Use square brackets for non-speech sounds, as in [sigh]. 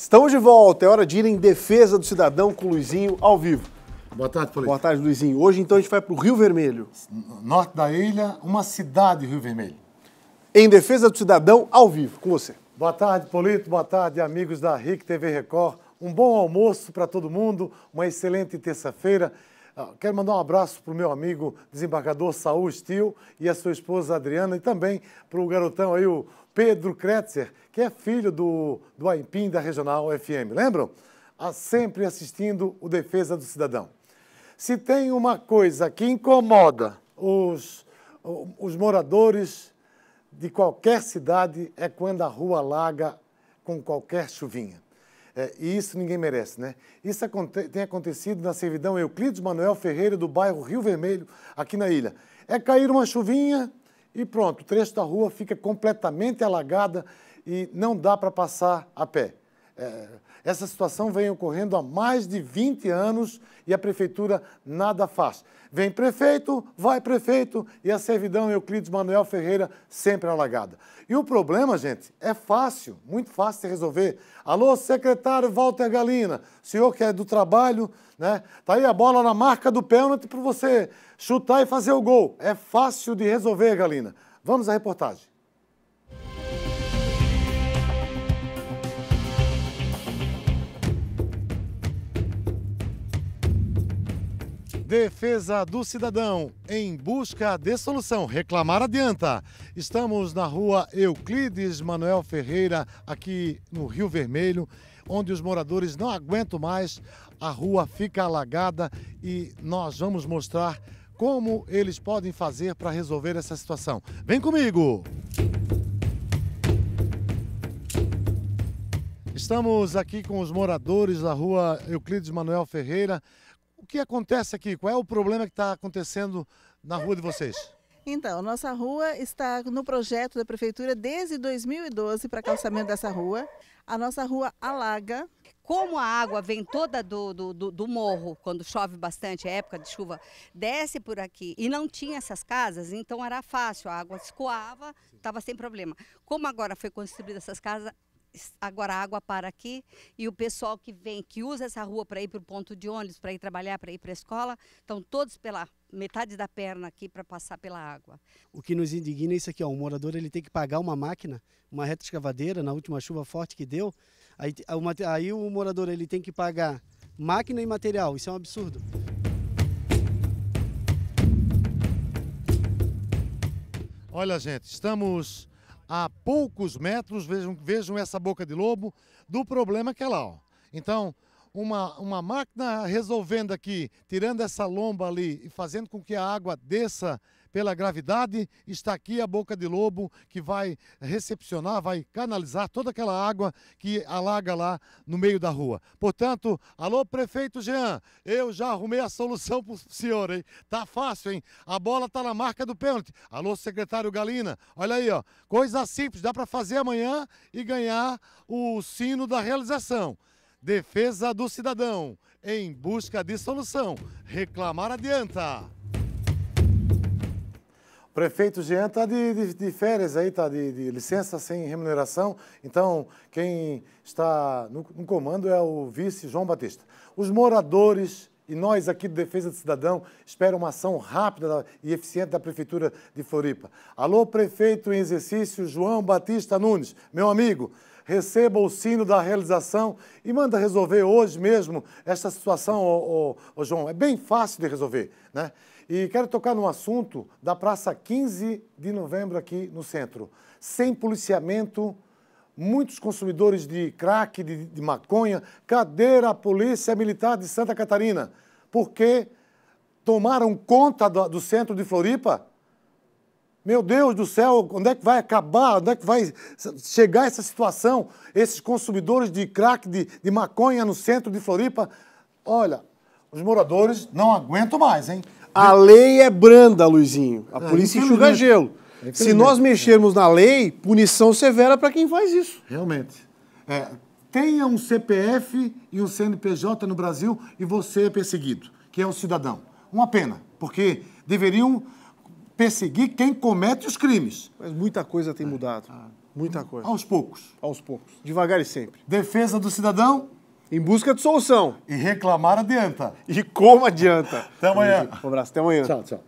Estamos de volta, é hora de ir em defesa do cidadão com o Luizinho ao vivo. Boa tarde, Polícia. Boa tarde, Luizinho. Hoje, então, a gente vai para o Rio Vermelho. Norte da ilha, uma cidade Rio Vermelho. Em defesa do cidadão ao vivo, com você. Boa tarde, Polito. Boa tarde, amigos da RIC TV Record. Um bom almoço para todo mundo, uma excelente terça-feira. Quero mandar um abraço para o meu amigo desembargador Saul Stil e a sua esposa Adriana e também para o garotão aí, o Pedro Kretzer, que é filho do, do Aipim da Regional FM. Lembram? Ah, sempre assistindo o Defesa do Cidadão. Se tem uma coisa que incomoda os, os moradores de qualquer cidade é quando a rua alaga com qualquer chuvinha. É, e isso ninguém merece, né? Isso aconte tem acontecido na servidão Euclides Manuel Ferreira, do bairro Rio Vermelho, aqui na ilha. É cair uma chuvinha e pronto, o trecho da rua fica completamente alagada e não dá para passar a pé. É, essa situação vem ocorrendo há mais de 20 anos e a prefeitura nada faz. Vem prefeito, vai prefeito e a servidão Euclides Manuel Ferreira sempre alagada. E o problema, gente, é fácil, muito fácil de resolver. Alô, secretário Walter Galina, senhor que é do trabalho, né? Tá aí a bola na marca do pênalti para você chutar e fazer o gol. É fácil de resolver, Galina. Vamos à reportagem. Defesa do cidadão em busca de solução. Reclamar adianta. Estamos na rua Euclides Manuel Ferreira, aqui no Rio Vermelho, onde os moradores não aguentam mais. A rua fica alagada e nós vamos mostrar como eles podem fazer para resolver essa situação. Vem comigo! Estamos aqui com os moradores da rua Euclides Manuel Ferreira que acontece aqui? Qual é o problema que está acontecendo na rua de vocês? [laughs] Então, nossa rua está no projeto da prefeitura desde 2012 para calçamento dessa rua. A nossa rua alaga. Como a água vem toda do, do, do, do morro, quando chove bastante, é época de chuva, desce por aqui e não tinha essas casas, então era fácil, a água escoava, estava sem problema. Como agora foi construída essas casas, agora a água para aqui e o pessoal que vem, que usa essa rua para ir para o ponto de ônibus, para ir trabalhar, para ir para a escola, estão todos pela metade da perna aqui para passar pela água. O que nos indigna é isso aqui, ó, o morador ele tem que pagar uma máquina, uma reta escavadeira, na última chuva forte que deu, aí, aí o morador ele tem que pagar máquina e material, isso é um absurdo. Olha, gente, estamos a poucos metros, vejam, vejam essa boca de lobo, do problema que é lá. Ó. Então, uma, uma máquina resolvendo aqui, tirando essa lomba ali e fazendo com que a água desça pela gravidade, está aqui a boca de lobo que vai recepcionar, vai canalizar toda aquela água que alaga lá no meio da rua. Portanto, alô prefeito Jean, eu já arrumei a solução para o senhor, hein? Tá fácil, hein? A bola tá na marca do pênalti. Alô secretário Galina, olha aí, ó, coisa simples, dá para fazer amanhã e ganhar o sino da realização. Defesa do cidadão, em busca de solução. Reclamar adianta. Prefeito Jean está de, de, de, férias aí, está de, de, licença sem remuneração. Então, quem está no, no comando é o vice João Batista. Os moradores e nós aqui do Defesa do Cidadão esperam uma ação rápida e eficiente da Prefeitura de Floripa. Alô, prefeito em exercício João Batista Nunes, meu amigo, receba o sino da realização e manda resolver hoje mesmo essa situação, ô, ô, ô João. É bem fácil de resolver, né? E quero tocar no assunto da Praça 15 de Novembro aqui no centro. Sem policiamento, muitos consumidores de crack, de, de maconha. Cadê a Polícia Militar de Santa Catarina? Porque tomaram conta do, do centro de Floripa? Meu Deus do céu, onde é que vai acabar? Onde é que vai chegar essa situação? Esses consumidores de crack, de, de maconha no centro de Floripa. Olha, os moradores não aguentam mais, hein? A lei é branda, Luizinho. A é, polícia enxuga gelo. Se nós mexermos na lei, punição severa para quem faz isso. Realmente. É, tenha um CPF e um CNPJ no Brasil e você é perseguido, que é o cidadão. Uma pena, porque deveriam perseguir quem comete os crimes. Mas muita coisa tem mudado. Ah. Muita coisa. Aos poucos. Aos poucos. Devagar e sempre. Defesa do cidadão Em busca de solução. e reclamar adianta. E como adianta. Até amanhã. Um abraço, até amanhã. Tchau, tchau.